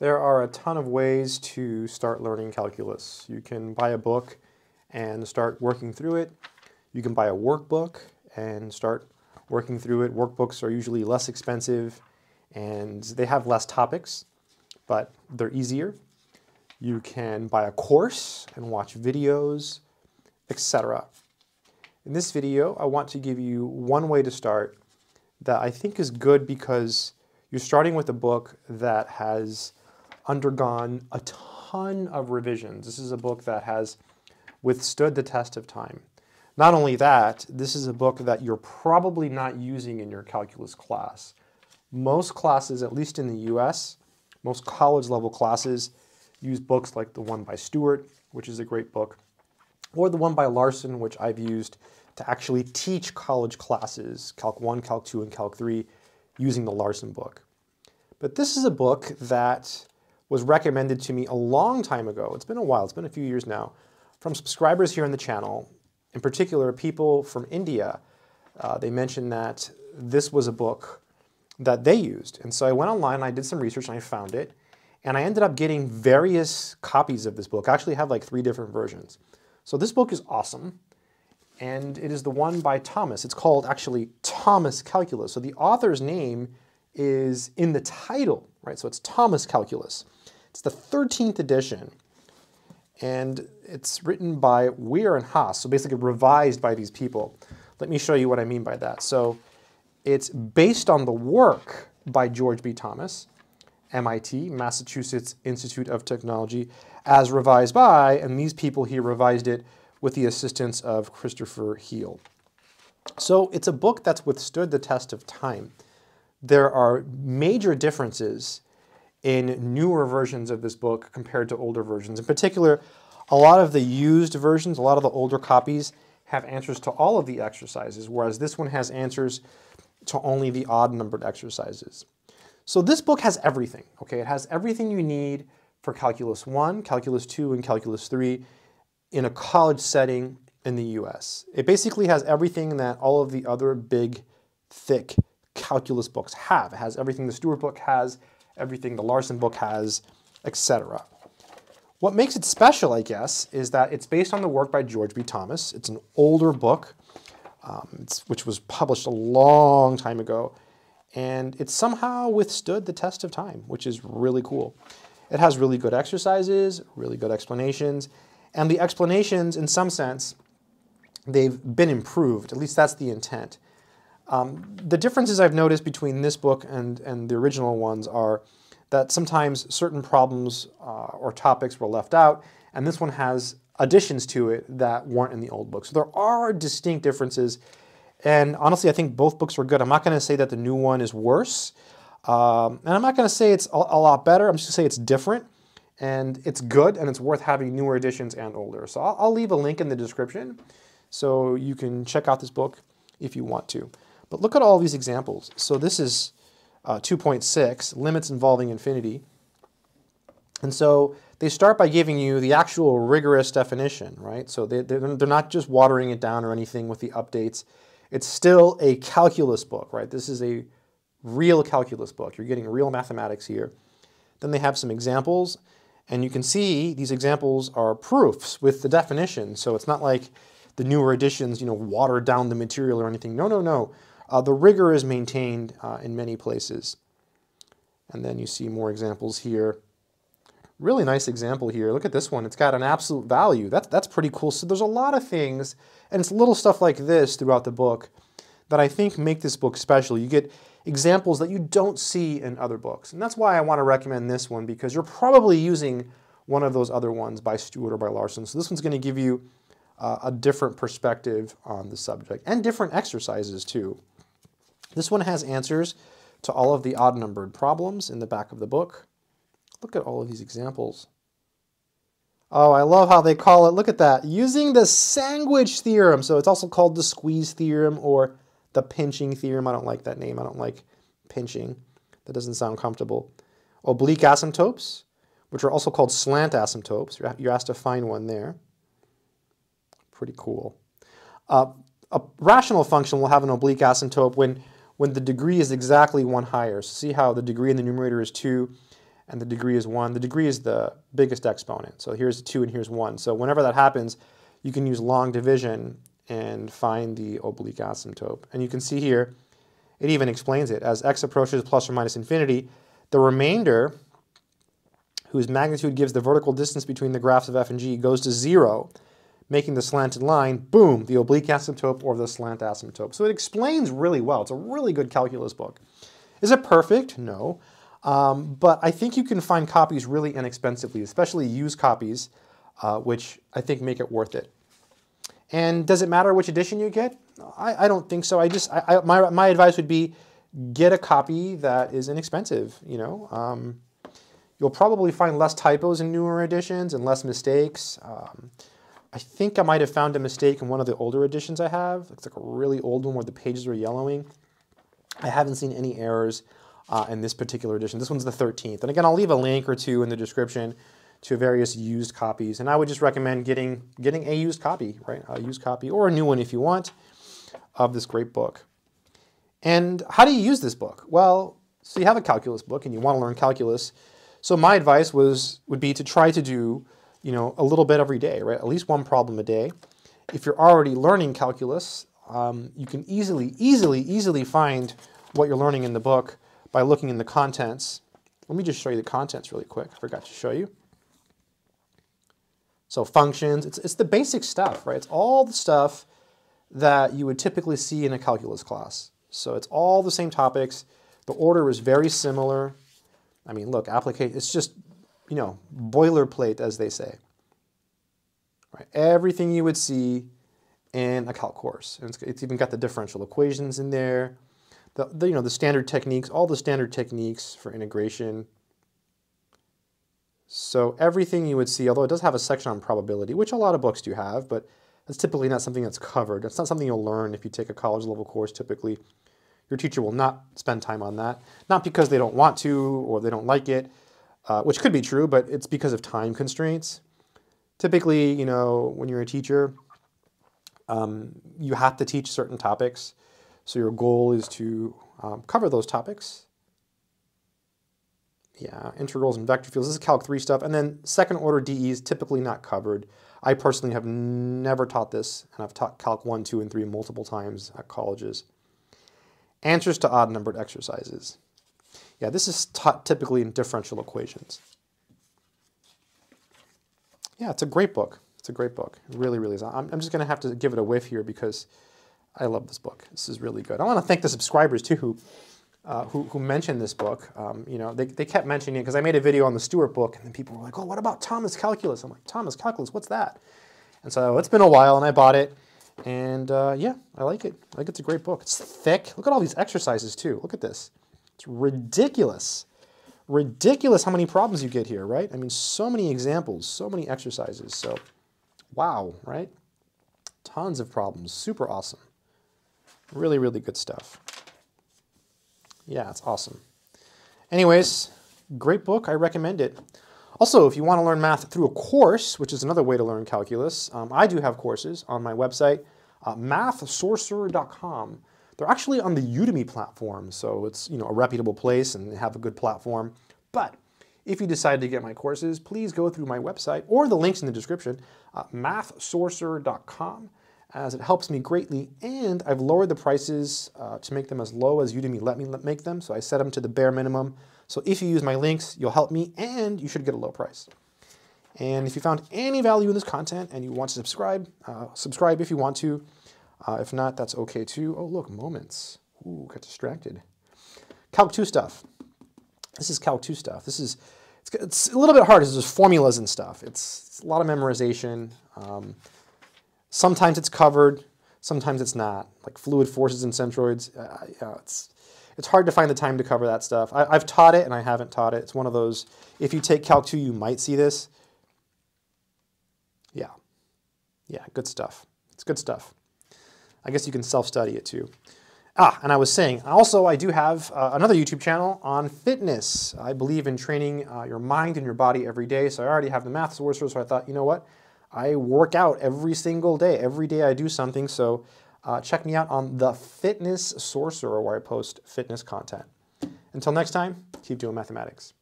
There are a ton of ways to start learning calculus. You can buy a book and start working through it. You can buy a workbook and start working through it. Workbooks are usually less expensive and they have less topics, but they're easier. You can buy a course and watch videos, etc. In this video, I want to give you one way to start that I think is good because you're starting with a book that has undergone a ton of revisions. This is a book that has withstood the test of time. Not only that, this is a book that you're probably not using in your calculus class. Most classes, at least in the US, most college level classes use books like the one by Stewart, which is a great book, or the one by Larson, which I've used to actually teach college classes, Calc 1, Calc 2, and Calc 3, using the Larson book. But this is a book that was recommended to me a long time ago. It's been a while, it's been a few years now, from subscribers here on the channel, in particular people from India. Uh, they mentioned that this was a book that they used. And so I went online and I did some research and I found it. And I ended up getting various copies of this book. I actually have like three different versions. So this book is awesome. And it is the one by Thomas. It's called actually Thomas Calculus. So the author's name is in the title, right? So it's Thomas Calculus. It's the 13th edition, and it's written by Weir and Hass, so basically revised by these people. Let me show you what I mean by that. So it's based on the work by George B. Thomas, MIT, Massachusetts Institute of Technology, as revised by, and these people here revised it with the assistance of Christopher Heil. So it's a book that's withstood the test of time. There are major differences in newer versions of this book compared to older versions. In particular, a lot of the used versions, a lot of the older copies, have answers to all of the exercises, whereas this one has answers to only the odd numbered exercises. So this book has everything, okay? It has everything you need for Calculus 1, Calculus 2, and Calculus 3 in a college setting in the US. It basically has everything that all of the other big, thick calculus books have. It has everything the Stewart book has, everything the Larson book has, etc. What makes it special, I guess, is that it's based on the work by George B. Thomas. It's an older book, um, which was published a long time ago, and it somehow withstood the test of time, which is really cool. It has really good exercises, really good explanations, and the explanations, in some sense, they've been improved. At least that's the intent. Um, the differences I've noticed between this book and, and the original ones are that sometimes certain problems uh, or topics were left out, and this one has additions to it that weren't in the old book. So there are distinct differences, and honestly, I think both books are good. I'm not going to say that the new one is worse, um, and I'm not going to say it's a, a lot better. I'm just going to say it's different, and it's good, and it's worth having newer editions and older. So I'll, I'll leave a link in the description so you can check out this book if you want to. But look at all these examples. So this is uh, 2.6, limits involving infinity. And so they start by giving you the actual rigorous definition, right? So they, they're, they're not just watering it down or anything with the updates. It's still a calculus book, right? This is a real calculus book. You're getting real mathematics here. Then they have some examples, and you can see these examples are proofs with the definition. So it's not like the newer editions, you know, water down the material or anything. No, no, no. Uh, the rigor is maintained uh, in many places. And then you see more examples here. Really nice example here. Look at this one. It's got an absolute value. That's, that's pretty cool. So there's a lot of things, and it's little stuff like this throughout the book that I think make this book special. You get examples that you don't see in other books. And that's why I want to recommend this one, because you're probably using one of those other ones by Stewart or by Larson. So this one's going to give you uh, a different perspective on the subject and different exercises too. This one has answers to all of the odd numbered problems in the back of the book. Look at all of these examples. Oh, I love how they call it, look at that, using the sandwich theorem. So it's also called the squeeze theorem or the pinching theorem. I don't like that name. I don't like pinching. That doesn't sound comfortable. Oblique asymptotes, which are also called slant asymptotes. You're asked to find one there. Pretty cool. Uh, a rational function will have an oblique asymptote when when the degree is exactly one higher. So see how the degree in the numerator is 2 and the degree is 1. The degree is the biggest exponent. So here's 2 and here's 1. So whenever that happens, you can use long division and find the oblique asymptote. And you can see here, it even explains it. As x approaches plus or minus infinity, the remainder, whose magnitude gives the vertical distance between the graphs of f and g, goes to 0, making the slanted line, boom, the oblique asymptote or the slant asymptote. So it explains really well. It's a really good calculus book. Is it perfect? No. Um, but I think you can find copies really inexpensively, especially used copies, uh, which I think make it worth it. And does it matter which edition you get? I, I don't think so. I just, I, I, my, my advice would be get a copy that is inexpensive, you know. Um, you'll probably find less typos in newer editions and less mistakes. Um, I think I might have found a mistake in one of the older editions I have. It's like a really old one where the pages are yellowing. I haven't seen any errors uh, in this particular edition. This one's the 13th. And again, I'll leave a link or two in the description to various used copies. And I would just recommend getting, getting a used copy, right? A used copy or a new one if you want of this great book. And how do you use this book? Well, so you have a calculus book and you want to learn calculus. So my advice was would be to try to do, you know, a little bit every day, right? At least one problem a day. If you're already learning calculus, um, you can easily, easily, easily find what you're learning in the book by looking in the contents. Let me just show you the contents really quick. I forgot to show you. So functions, it's, it's the basic stuff, right? It's all the stuff that you would typically see in a calculus class. So it's all the same topics. The order is very similar. I mean, look, application, it's just, you know, boilerplate, as they say. Right? Everything you would see in a calc course. And it's, it's even got the differential equations in there the, the, you know, the standard techniques, all the standard techniques for integration. So everything you would see, although it does have a section on probability, which a lot of books do have, but that's typically not something that's covered. It's not something you'll learn if you take a college level course typically. Your teacher will not spend time on that. Not because they don't want to or they don't like it, uh, which could be true, but it's because of time constraints. Typically, you know, when you're a teacher, um, you have to teach certain topics. So your goal is to um, cover those topics. Yeah, integrals and vector fields. This is Calc 3 stuff. And then second order DE is typically not covered. I personally have never taught this, and I've taught Calc 1, 2, and 3 multiple times at colleges. Answers to odd numbered exercises. Yeah, this is taught typically in differential equations. Yeah, it's a great book. It's a great book. It really, really is. I'm, I'm just going to have to give it a whiff here because I love this book. This is really good. I want to thank the subscribers too who uh, who, who, mentioned this book. Um, you know, they, they kept mentioning it because I made a video on the Stewart book, and then people were like, "Oh, what about Thomas Calculus?" I'm like, "Thomas Calculus, what's that?" And so it's been a while, and I bought it, and uh, yeah, I like it. I think it's a great book. It's thick. Look at all these exercises too. Look at this. It's ridiculous. Ridiculous how many problems you get here, right? I mean, so many examples, so many exercises. So, wow, right? Tons of problems. Super awesome. Really, really good stuff. Yeah, it's awesome. Anyways, great book. I recommend it. Also, if you want to learn math through a course, which is another way to learn calculus, um, I do have courses on my website, uh, mathsorcerer.com. They're actually on the Udemy platform, so it's you know a reputable place and they have a good platform. But if you decide to get my courses, please go through my website or the links in the description, uh, mathsorcerer.com as it helps me greatly and I've lowered the prices uh, to make them as low as Udemy let me make them. So I set them to the bare minimum. So if you use my links you'll help me and you should get a low price. And if you found any value in this content and you want to subscribe uh, subscribe if you want to uh, if not that's okay too oh look moments Ooh, got distracted Calc 2 stuff this is Calc 2 stuff this is it's, it's a little bit hard because there's formulas and stuff it's, it's a lot of memorization um, Sometimes it's covered, sometimes it's not. Like fluid forces and centroids, uh, yeah, it's it's hard to find the time to cover that stuff. I, have taught it and I haven't taught it. It's one of those, if you take Calc 2, you might see this. Yeah, yeah, good stuff. It's good stuff. I guess you can self-study it too. Ah, and I was saying, also I do have uh, another YouTube channel on fitness. I believe in training uh, your mind and your body every day, so I already have the math sorcerer, so I thought, you know what? I work out every single day. Every day I do something. So uh, check me out on the Fitness Sorcerer where I post fitness content. Until next time, keep doing mathematics.